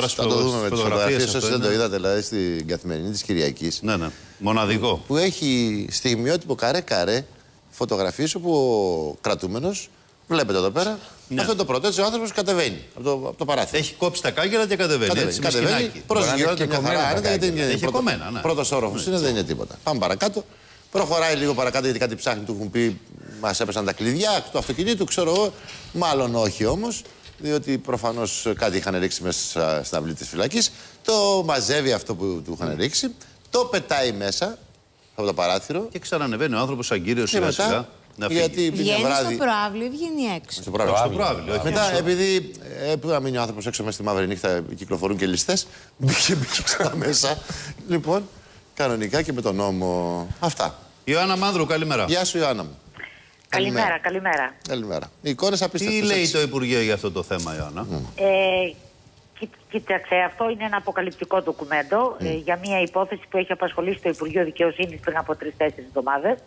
τώρα Θα το δούμε με τις φωτογραφίες φωτογραφίες. αυτό Όσοι δεν το είναι. είδατε, δηλαδή στην καθημερινή της Κυριακής. Ναι, ναι. Μοναδικό. Που έχει στιγμιότυπο καρέ-καρέ φωτογραφίες όπου ο κρατούμενος. Βλέπετε εδώ πέρα. Ναι. Αυτό είναι το πρώτο. Έτσι ο άνθρωπος κατεβαίνει από το, από το παράθυρο. Έχει κόψει τα κάγκελα και κατεβαίνει. Κατεβαίνει, έτσι, με κατεβαίνει, σκηνάκι. προσγειώνεται και μια κομμένα χαρά. τα άνετα, γιατί κάγκελα. είναι Έχει πρώτο- κομμένα, ναι. Πρώτος όροφος είναι, δεν είναι τίποτα. Πάμε παρακάτω. Προχωράει λίγο παρακάτω γιατί κάτι ψάχνει, του έχουν πει μας έπεσαν τα κλειδιά του αυτοκινήτου, ξέρω εγώ. Μάλλον όχι όμως, διότι προφανώς κάτι είχαν ρίξει μέσα στην αυλή της φυλακής. Το μαζεύει αυτό που του είχαν ρίξει, το πετάει μέσα από το παράθυρο. Και ξανανεβαίνει ο άνθρωπος σαν κύριος Και σιγά σιγά μετά, να φύγει. γιατί πήγε Βγαίνει βράδυ. στο προάβλιο ή βγαίνει έξω; Στο προάβλιο. Στο προάβλιο, όχι Μετά, έξω. επειδή ε, που να μείνει ο άνθρωπος έξω μέσα στη μαύρη νύχτα, κυκλοφορούν και ληστές, μπήκε, μπήκε ξανά μέσα. Λοιπόν, κανονικά και με τον νόμο. Αυτά. Ιωάννα Μάνδρου, καλημέρα. Γεια σου, Ιωάννα μου. Καλημέρα, καλημέρα. Καλημέρα. Οι εικόνες απίστευτες. Τι λέει το Υπουργείο για αυτό το θέμα, Ιωάννα; Ε, κοί- κοίταξε, αυτό είναι ένα αποκαλυπτικό ντοκουμέντο ε, για μια υπόθεση που έχει απασχολήσει το Υπουργείο Δικαιοσύνης πριν από τρει-τέσσερι εβδομάδες.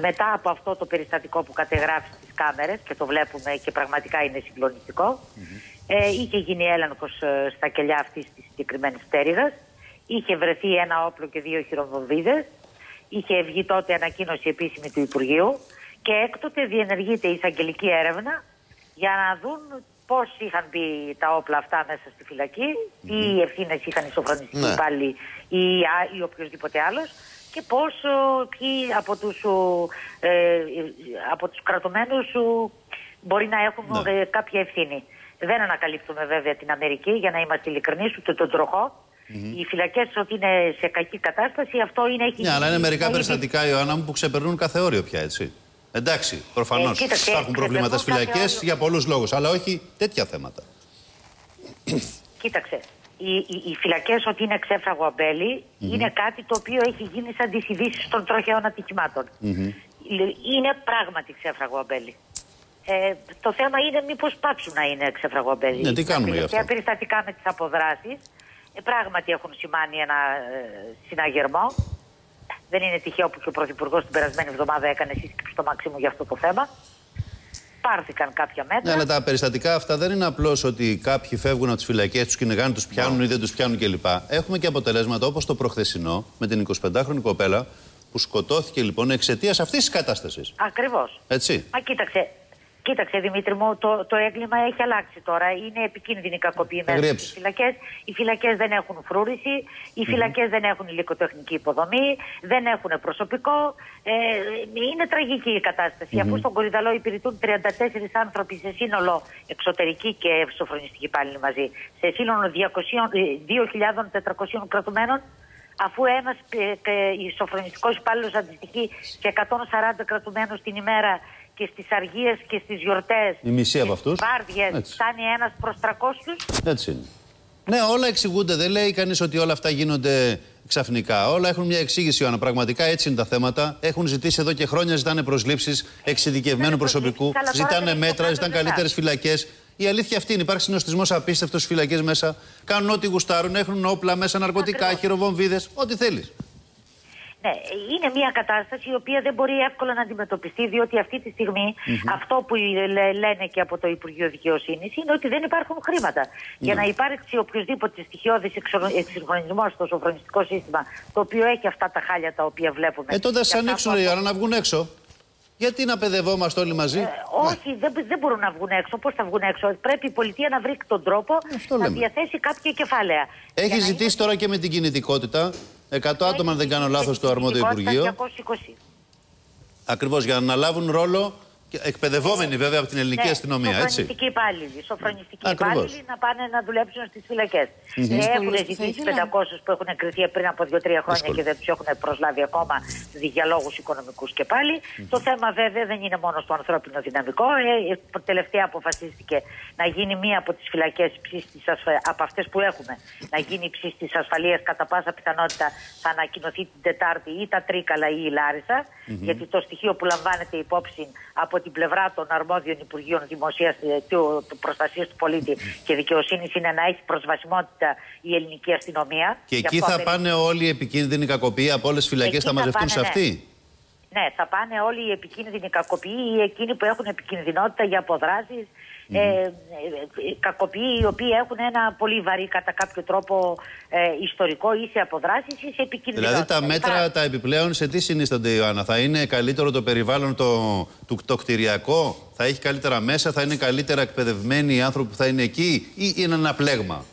Μετά από αυτό το περιστατικό που κατεγράφει στις κάμερες και το βλέπουμε και πραγματικά είναι συγκλονιστικό, ε, είχε γίνει έλεγχος στα κελιά αυτής της συγκεκριμένης πτέρυγας. Είχε βρεθεί ένα όπλο και δύο χειροβομβίδες. Είχε βγει τότε ανακοίνωση επίσημη του Υπουργείου και έκτοτε διενεργείται η εισαγγελική έρευνα για να δουν πώς είχαν μπει τα όπλα αυτά μέσα στη φυλακή, τι ευθύνες είχαν οι σοφρονιστικοί Ναι. υπάλληλοι ή, α- ή οποιοδήποτε άλλος και πώς ποιοι από τους ε, από τους κρατουμένους ο, μπορεί να έχουν Ναι. ε, κάποια ευθύνη. Δεν ανακαλύπτουμε βέβαια την Αμερική, για να είμαστε ειλικρινείς, ούτε τον τροχό. Οι φυλακές ότι είναι σε κακή κατάσταση, αυτό είναι. Έχει Ναι, αλλά είναι μερικά έχει- περιστατικά, Ιωάννα μου, που ξεπερνούν κάθε όριο πια, έτσι. Εντάξει, προφανώς Ε, κοίταξε, υπάρχουν προβλήματα στις ξεπερνούν κάθε φυλακές όριο. για πολλούς λόγους, αλλά όχι τέτοια θέματα. Κοίταξε, οι, οι, οι φυλακές ότι είναι ξέφραγο αμπέλι είναι κάτι το οποίο έχει γίνει σαν τις ειδήσεις των τροχαίων ατυχημάτων. Λε- Είναι πράγματι ξέφραγο αμπέλι. Ε, το θέμα είναι μήπως πάψουν να είναι ξέφραγο αμπέλι. Ναι, τι κάνουμε γι' αυτό; Τα περιστατικά με τις αποδράσεις ε, πράγματι έχουν σημάνει ένα ε, συναγερμό. Δεν είναι τυχαίο που και ο Πρωθυπουργός την περασμένη εβδομάδα έκανε σύσκεψη στο Μαξίμου για αυτό το θέμα. Πάρθηκαν κάποια μέτρα. Ναι, αλλά τα περιστατικά αυτά δεν είναι απλώς ότι κάποιοι φεύγουν από τις φυλακές, τους κυνηγάνε, τους πιάνουν ή δεν τους πιάνουν κλπ. Έχουμε και αποτελέσματα όπως το προχθεσινό με την 25χρονη κοπέλα που σκοτώθηκε λοιπόν εξαιτίας αυτής της κατάστασης. Ακριβώς. Έτσι. Μα κοίταξε, κοίταξε Δημήτρη μου, το, το έγκλημα έχει αλλάξει τώρα. Είναι επικίνδυνη η κακοποίηση μέσα Αγριέψει. στις φυλακές. Οι φυλακές δεν έχουν φρούρηση, οι φυλακές δεν έχουν υλικοτεχνική υποδομή, δεν έχουν προσωπικό. Ε, είναι τραγική η κατάσταση. Αφού στον Κορυδαλό υπηρετούν 34 άνθρωποι σε σύνολο εξωτερική και σοφρονιστική υπάλληλοι μαζί, σε σύνολο 200, ε, 2.400 κρατουμένων, αφού ένας σοφρονιστικό υπάλληλος αντιστοιχεί σε 140 κρατουμένους την ημέρα και στις αργίες και στις γιορτές. Η μισή από αυτούς. Βάρδιες Έτσι. φτάνει ένας προς 300. Έτσι είναι. Ναι, όλα εξηγούνται. Δεν λέει κανείς ότι όλα αυτά γίνονται ξαφνικά. Όλα έχουν μια εξήγηση, Ιωάννα. Πραγματικά έτσι είναι τα θέματα. Έχουν ζητήσει εδώ και χρόνια, ζητάνε προσλήψεις εξειδικευμένου Ζητάνε προσωπικού, προσλήψεις, αλλά τώρα ζητάνε δεν μέτρα, έχουν ζητάνε κάνει καλύτερες φυλακές. Η αλήθεια αυτή είναι. Υπάρχει συνοστισμός απίστευτος στι φυλακές μέσα. Κάνουν ό,τι γουστάρουν, έχουν όπλα μέσα, ναρκωτικά, Ακριβώς. χειροβομβίδες, ό,τι θέλεις. Ναι, είναι μια κατάσταση η οποία δεν μπορεί εύκολα να αντιμετωπιστεί, διότι αυτή τη στιγμη αυτό που λέ- λένε και από το Υπουργείο Δικαιοσύνης είναι ότι δεν υπάρχουν χρήματα. Για Ναι. να υπάρξει οποιοδήποτε στοιχειώδης εξυγχρονισμός στο σοφρονιστικό σύστημα, το οποίο έχει αυτά τα χάλια τα οποία βλέπουμε. Ε, τότε α και αυτά ανοίξουν, που- ρε, Ιωάννα, να βγουν έξω. Γιατί να παιδευόμαστε όλοι μαζί; Ε, όχι, δεν, δεν μπορούν να βγουν έξω. Πώς θα βγουν έξω, Πρέπει η πολιτεία να βρει τον τρόπο Αυτό να λέμε. διαθέσει κάποια κεφάλαια. Για Έχει να ζητήσει τώρα και με την κινητικότητα. 100 άτομα, αν δεν κάνω λάθος, το αρμόδιο Υπουργείο. 220. Ακριβώς για να αναλάβουν ρόλο και εκπαιδευόμενοι βέβαια από την ελληνική Ναι, αστυνομία, έτσι. Σοφρονιστικοί υπάλληλοι. Σοφρονιστικοί Ακριβώς. υπάλληλοι να πάνε να δουλέψουν στις φυλακές. Ε, έχουν Δυσκολίες που θα ζητήσει ήθελα. 500 που έχουν κρυθεί πριν από 2-3 χρόνια Δύσκολο. και δεν τους έχουν προσλάβει ακόμα για λόγους οικονομικούς και πάλι. Το θέμα βέβαια δεν είναι μόνο στο ανθρώπινο δυναμικό. Ε, ε, τελευταία αποφασίστηκε να γίνει μία από τις φυλακές από αυτές που έχουμε να γίνει η ψήση της ασφαλείας. Κατά πάσα πιθανότητα θα ανακοινωθεί την Τετάρτη ή τα Τρίκαλα ή η λαρισα Γιατί το στοιχείο που λαμβάνεται υπόψη από την πλευρά των αρμόδιων Υπουργείων Δημοσίας του, του Προστασίας του Πολίτη και Δικαιοσύνης είναι να έχει προσβασιμότητα η ελληνική αστυνομία. Και Γι' εκεί αυτό θα απαιτεί- πάνε όλοι οι επικίνδυνοι κακοποιοί από όλες τις φυλακές, Εκεί θα θα μαζευτούν σε πάνε, ναι. αυτή; Ναι, θα πάνε όλοι οι επικίνδυνοι κακοποιοί ή εκείνοι που έχουν επικινδυνότητα για αποδράσεις ε, ε, κακοποιοί οι οποίοι έχουν ένα πολύ βαρύ κατά κάποιο τρόπο ε, ιστορικό ή σε αποδράσεις ή σε επικίνδυνος. Δηλαδή τα μέτρα, τα επιπλέον σε τι συνίστανται Ιωάννα, θα είναι καλύτερο το περιβάλλον το, το, το κτηριακό, θα έχει καλύτερα μέσα, θα είναι καλύτερα εκπαιδευμένοι οι άνθρωποι που θα είναι εκεί ή είναι ένα πλέγμα;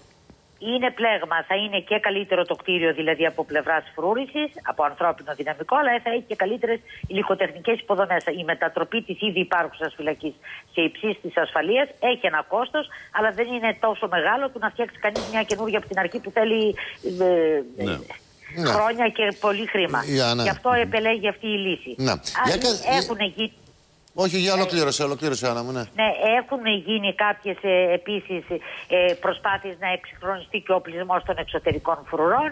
Είναι πλέγμα, θα είναι και καλύτερο το κτίριο δηλαδή από πλευράς φρούρησης, από ανθρώπινο δυναμικό, αλλά θα έχει και καλύτερες υλικοτεχνικές υποδομές. Η μετατροπή της ήδη υπάρχουσας φυλακής σε υψής της ασφαλείας έχει ένα κόστος, αλλά δεν είναι τόσο μεγάλο που να φτιάξει κανείς μια καινούργια από την αρχή που θέλει. Ε, ναι. Χρόνια και πολύ χρήμα. Ναι. Γι' αυτό επελέγει αυτή η λύση. Ναι. Έχουν γίνει όχι, για ολοκλήρωσε, ολοκλήρωσε, Άννα μου, ναι. Ναι, έχουν γίνει κάποιες ε, επίσης ε, προσπάθειες να εξυγχρονιστεί και ο οπλισμό των εξωτερικών φρουρών.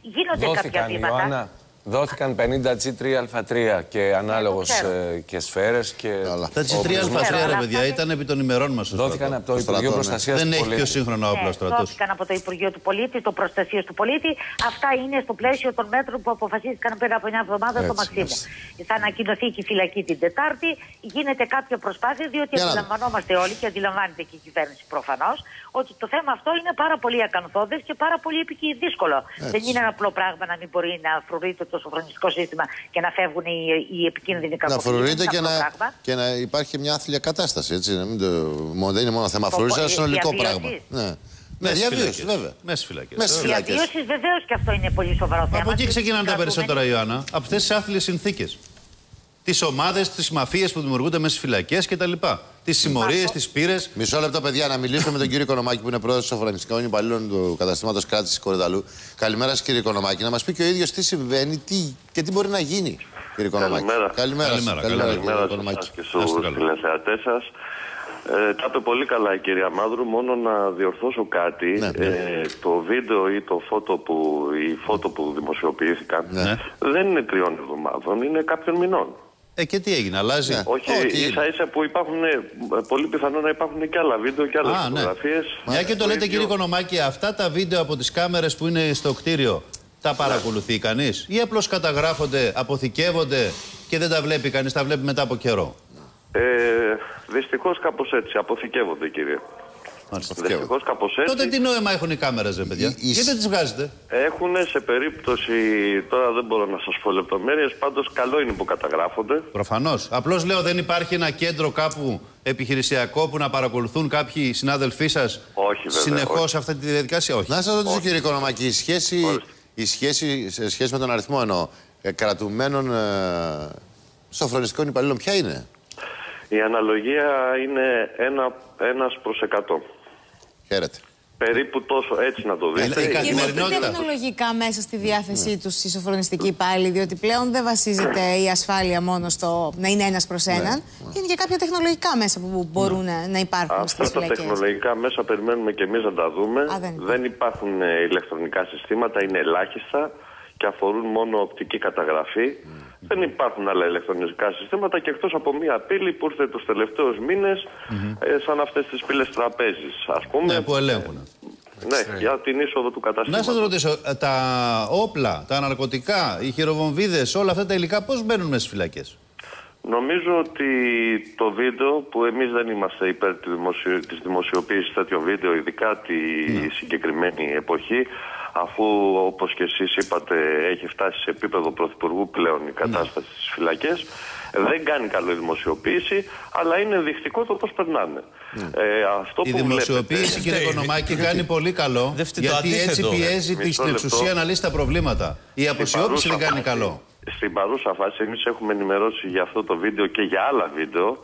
Γίνονται Δόθηκαν, κάποια βήματα. Ιωάννα, Δόθηκαν 50 G3α3 και ανάλογος ε, και σφαίρες. Και... Τα G3α3, ρε παιδιά, ήταν επί των ημερών μας. Δόθηκαν από το Υπουργείο ναι. Προστασίας του Πολίτη. Δεν έχει πιο σύγχρονο όπλο ναι, στρατός. Δόθηκαν από το Υπουργείο του Πολίτη, το Προστασία του Πολίτη. Αυτά είναι στο πλαίσιο των μέτρων που αποφασίστηκαν πριν από μια εβδομάδα στο Μαξίμου. Θα ανακοινωθεί και η φυλακή την Τετάρτη. Γίνεται κάποια προσπάθεια, διότι αντιλαμβανόμαστε όλοι και αντιλαμβάνεται και η κυβέρνηση προφανώς ότι το θέμα αυτό είναι πάρα πολύ ακαθόδες και πάρα πολύ δύσκολο. Δεν είναι ένα απλό πράγμα να μην μπορεί να φρουρείται το σοφρονιστικό σύστημα και να φεύγουν οι, οι επικίνδυνοι κακοποιοί. Να φρουρείται και, να, και να υπάρχει μια άθλια κατάσταση. Έτσι, να μην το, δεν είναι μόνο θέμα φρουρή, αλλά συνολικό πράγμα. Ναι. Μες διαβίωσης, βέβαια. Μέσα φυλακές. Διαβίωσης, βεβαίως και αυτό είναι πολύ σοβαρό θέμα. Από εκεί ξεκινάνε τα περισσότερα, Ιωάννα. Από αυτές τις άθλιες συνθήκες τις ομάδες, τις μαφίες που δημιουργούνται μέσα στις φυλακές κτλ. Τις συμμορίες, τις πύρες. Μισό λεπτό, παιδιά, να μιλήσουμε με τον κύριο Οικονομάκη που είναι πρόεδρος των Σοφρανιστικών Υπαλλήλων του καταστήματος κράτησης Κορυδαλού. Καλημέρα σας, κύριε Οικονομάκη. Να μας πει και ο ίδιος τι συμβαίνει τι, και τι μπορεί να γίνει, κύριε Οικονομάκη. Καλημέρα. Καλημέρα, καλημέρα, καλημέρα, καλημέρα, καλημέρα και στους τηλεθεατές σας. Ε, τα είπε πολύ καλά η κυρία Μάδρου, μόνο να διορθώσω κάτι. Ναι. Ε, το βίντεο ή το φώτο που, η φώτο που δημοσιοποιήθηκαν ναι. δεν είναι τριών εβδομάδων, είναι κάποιων μηνών. Ε, και τι έγινε, αλλάζει; Ναι. Όχι, Όχι ίσα ίσα που υπάρχουν, ε, πολύ πιθανό να υπάρχουν και άλλα βίντεο και άλλες φωτογραφίε. Ναι. Μια και το λέτε, κύριε Οικονομάκη, αυτά τα βίντεο από τις κάμερες που είναι στο κτίριο τα παρακολουθεί κανείς, ή απλώς καταγράφονται, αποθηκεύονται και δεν τα βλέπει κανείς, τα βλέπει μετά από καιρό; Ε, Δυστυχώς κάπως έτσι, αποθηκεύονται, κύριε. Δυστυχώς κάπως έτσι. Τότε τι νόημα έχουν οι κάμερες, ρε παιδιά; Η... Γιατί δεν τις βγάζετε; Έχουν σε περίπτωση. Τώρα δεν μπορώ να σας πω λεπτομέρειες. Πάντως καλό είναι που καταγράφονται. Προφανώς. Απλώς λέω δεν υπάρχει ένα κέντρο κάπου επιχειρησιακό που να παρακολουθούν κάποιοι συνάδελφοί σας συνεχώς αυτή τη διαδικασία; Όχι. Να σας ρωτήσω, κύριε Οικονομάκη, η σχέση, η σχέση, σε σχέση με τον αριθμό εννοώ, ε, κρατουμένων ε, σοφρονιστικών υπαλλήλων, ποια είναι; Η αναλογία είναι ένα, ένας προς εκατό. Χαίρετε. Περίπου τόσο, έτσι να το δείτε. Και είναι τεχνολογικά μέσα στη διάθεσή ναι. τους οι σοφρονιστικοί υπάλληλοι, διότι πλέον δεν βασίζεται η ασφάλεια μόνο στο να είναι ένας προς ναι. έναν. Ναι. Είναι και κάποια τεχνολογικά μέσα που μπορούν ναι. να υπάρχουν στις Αυτά τα τεχνολογικά μέσα περιμένουμε και εμείς να τα δούμε. Α, δεν, δεν υπάρχουν ε, ηλεκτρονικά συστήματα, είναι ελάχιστα και αφορούν μόνο οπτική καταγραφή. Δεν υπάρχουν άλλα ηλεκτρονικά συστήματα και εκτός από μία πύλη που ήρθε τους τελευταίους μήνες, ε, σαν αυτές τις πύλες τραπέζι, ας πούμε. Ναι, που ελέγχουν. Ναι, για την είσοδο του καταστήματος. Να σας ρωτήσω, ε, τα όπλα, τα ναρκωτικά, οι χειροβομβίδες, όλα αυτά τα υλικά πώς μπαίνουν μέσα στις φυλακές; Νομίζω ότι το βίντεο που εμείς δεν είμαστε υπέρ της, δημοσιο... της δημοσιοποίησης τέτοιων βίντεο, ειδικά τη ναι. συγκεκριμένη εποχή, αφού όπως και εσείς είπατε έχει φτάσει σε επίπεδο πρωθυπουργού πλέον η κατάσταση ναι. στις φυλακές, δεν κάνει καλή δημοσιοποίηση, αλλά είναι δεικτικό το πώς περνάνε. Ναι. Ε, αυτό η που δημοσιοποίηση, βλέπετε... κύριε Οικονομάκη, κάνει πολύ καλό, γιατί έτσι πιέζει την εξουσία να λύσει τα προβλήματα. Η αποσιώπηση δεν κάνει καλό. Στην παρούσα φάση εμείς έχουμε ενημερώσει για αυτό το βίντεο και για άλλα βίντεο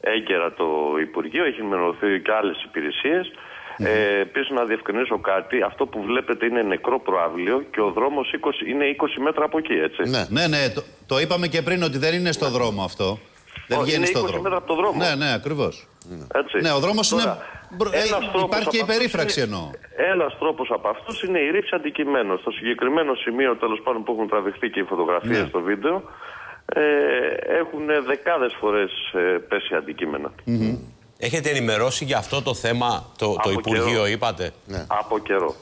έγκαιρα το Υπουργείο, έχει ενημερωθεί και άλλες υπηρεσίες. Mm -hmm. Ε, Επίσης, να διευκρινίσω κάτι. Αυτό που βλέπετε είναι νεκρό προάβλιο και ο δρόμος είναι 20 μέτρα από εκεί, έτσι. Ναι, ναι, ναι το, το είπαμε και πριν ότι δεν είναι στο δρόμο αυτό. Δεν βγαίνει στο δρόμο. μέτρα από το δρόμο. Ναι, ναι, ακριβώς. Ναι, ο δρόμος είναι. Ε, υπάρχει και η περίφραξη εννοώ. Ένας τρόπος από αυτούς είναι η ρήψη αντικειμένων. Στο συγκεκριμένο σημείο, τέλος πάντων, που έχουν τραβηχθεί και οι φωτογραφίες ναι. στο βίντεο, ε, έχουν δεκάδες φορές ε, πέσει αντικείμενα. Έχετε ενημερώσει για αυτό το θέμα το, το Υπουργείο, καιρό. είπατε; Ναι. Από καιρό.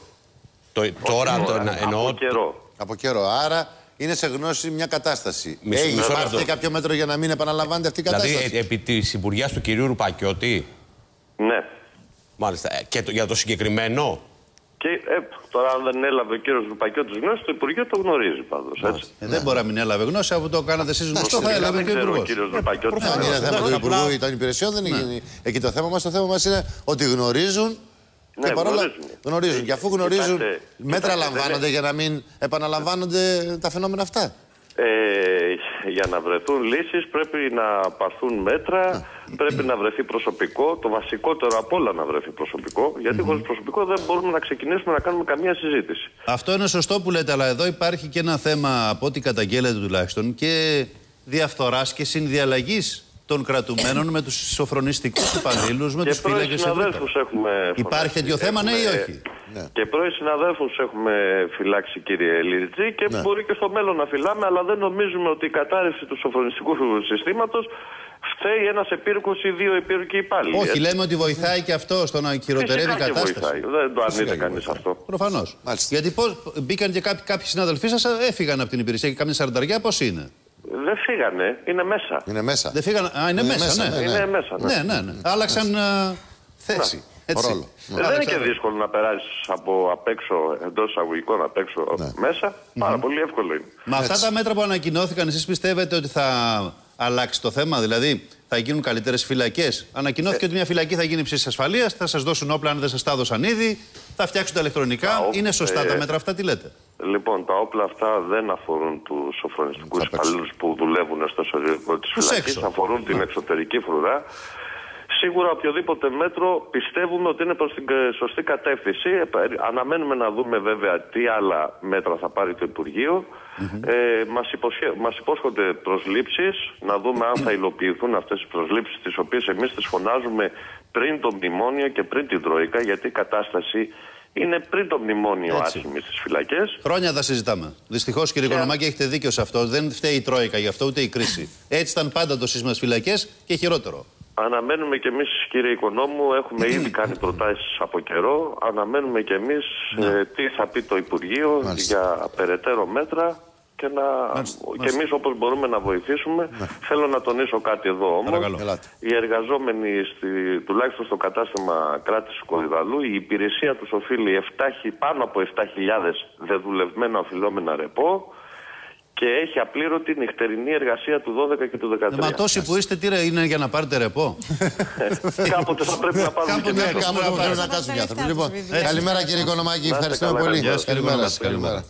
Το, τώρα το, εννοώ. Από καιρό. Από καιρό. Άρα είναι σε γνώση μια κατάσταση. Έχει υπάρχει κάποιο μέτρο για να μην επαναλαμβάνεται αυτή η δηλαδή, κατάσταση; Δηλαδή, επί της Υπουργείας του κυρίου Ρουπακιώτη; Ναι. Μάλιστα. Ε, Και το- για το συγκεκριμένο; Και ε, τώρα, αν δεν έλαβε ο κύριος Ρουπακιώτη γνώση, το Υπουργείο το γνωρίζει πάντως. Ε, δεν μπορεί να μην έλαβε γνώση από το κάνατε εσείς γνωστό. Θα έλαβε και ο ο Υπουργός. κύριος Ρουπακιώτη. Αν είναι θέμα του απλά- Υπουργού ή των Υπηρεσιών, δεν είναι γίνει εκεί το θέμα μας. Το θέμα μας είναι ότι γνωρίζουν. Ναι, και παρόλα γνωρίζουν. γνωρίζουν. Και αφού γνωρίζουν, Κοιτάξτε, μέτρα κοιτάξτε, λαμβάνονται δεν για να μην επαναλαμβάνονται τα φαινόμενα αυτά. Ε, για να βρεθούν λύσεις πρέπει να πάρθουν μέτρα, πρέπει να βρεθεί προσωπικό. Το βασικότερο απ' όλα να βρεθεί προσωπικό, γιατί χωρίς προσωπικό δεν μπορούμε να ξεκινήσουμε να κάνουμε καμία συζήτηση. Αυτό είναι σωστό που λέτε, αλλά εδώ υπάρχει και ένα θέμα, από ό,τι καταγγέλλεται τουλάχιστον, και διαφθοράς και συνδιαλλαγής των κρατουμένων με τους σοφρονιστικούς υπαλλήλους, με και τους πρώην φύλακες συναδέλφους έχουμε Υπάρχει φωνάξει. τέτοιο θέμα, ναι ή Έχουμε- όχι. Και πρώην συναδέλφους έχουμε φυλάξει κύριε Λιριτζή και μπορεί και στο μέλλον να φυλάμε, αλλά δεν νομίζουμε ότι η κατάρρευση του σοφρονιστικού συστήματος φταίει ένας επίρκος ή δύο επίρκοι υπάλληλοι. Όχι, Έτσι. λέμε ότι βοηθάει και αυτό στο να χειροτερεύει η Φυσικά και κατάσταση. βοηθάει. Δεν το αρνείται και κανείς βοηθάει. αυτό. Προφανώς. Μάλιστα. Γιατί πώς, μπήκαν και κάποιοι, κάποιοι συναδελφοί σας, έφυγαν από την υπηρεσία και κάμια σαρανταριά, πώς είναι; Δεν φύγανε, είναι μέσα. Είναι μέσα. Δεν φύγαν. Α, είναι Είναι μέσα, μέσα, ναι. ναι, Είναι μέσα, ναι. Ναι, ναι, ναι. Άλλαξαν ε, θέση. Έτσι. Ρόλο. Ε, Δεν είναι και δύσκολο να περάσεις από απ' έξω, εντός εισαγωγικών απ' έξω μέσα. Πάρα πολύ εύκολο είναι. Με αυτά τα μέτρα που ανακοινώθηκαν, εσείς πιστεύετε ότι θα αλλάξει το θέμα, δηλαδή θα γίνουν καλύτερες φυλακές; Ανακοινώθηκε ότι μια φυλακή θα γίνει ψήφισης ασφαλείας, θα σας δώσουν όπλα αν δεν σας τα έδωσαν ήδη, θα φτιάξουν τα ηλεκτρονικά. Α, ο- Είναι σωστά ε, τα μέτρα αυτά, τι λέτε; Λοιπόν, τα όπλα αυτά δεν αφορούν τους σοφρονιστικούς Θα παίξουν. υπαλλήλους που δουλεύουν στο εσωτερικό της Τους φυλακής. έξω. Αφορούν την εξωτερική φρουρά. Σίγουρα οποιοδήποτε μέτρο πιστεύουμε ότι είναι προς την ε, σωστή κατεύθυνση. Ε, Αναμένουμε να δούμε βέβαια τι άλλα μέτρα θα πάρει το υπουργειο Ε, μας, υποσχε- μας υπόσχονται προσλήψεις, να δούμε αν θα υλοποιηθούν αυτές τις προσλήψεις τις οποίες εμείς τις φωνάζουμε πριν το μνημόνιο και πριν την Τρόικα γιατί η κατάσταση είναι πριν το μνημόνιο Έτσι. άσχημη στις φυλακές. Χρόνια τα συζητάμε. Δυστυχώς, κύριε Και- Οικονομάκη, έχετε δίκιο σε αυτό. Δεν φταίει η Τρόικα γι' αυτό, ούτε η κρίση. Έτσι ήταν πάντα το σύστημα στις φυλακές και χειρότερο. Αναμένουμε και εμείς κύριε Οικονόμου, έχουμε ήδη κάνει προτάσεις από καιρό. Αναμένουμε και εμείς ε, τι θα πει το Υπουργείο Μάλιστα. για περαιτέρω μέτρα και, να... και εμείς όπως μπορούμε να βοηθήσουμε. Θέλω να τονίσω κάτι εδώ όμως. Παρακαλώ. Ελάτε. Οι εργαζόμενοι στη, τουλάχιστον στο κατάστημα κράτης του Κοδιδαλού, η υπηρεσία τους οφείλει 7, πάνω από 7.000 δεδουλευμένα οφειλόμενα ρεπό και έχει απλήρωτη νυχτερινή εργασία του 12 και του 13. Ε, Μα τόσοι που είστε, τι ρε, είναι για να πάρετε ρεπό; Κάποτε θα πρέπει να πάρουμε και Κάποτε μέτρο. Κάπου να πρέπει να πάρεις. κάτσουν οι άνθρωποι. Τα λεφτά Λοιπόν, τους, βιβλία. καλημέρα κύριε Οικονομάκη, Να είστε ευχαριστούμε καλά, πολύ. καλημέρα. Καλημέρα. σας, Καλημέρα.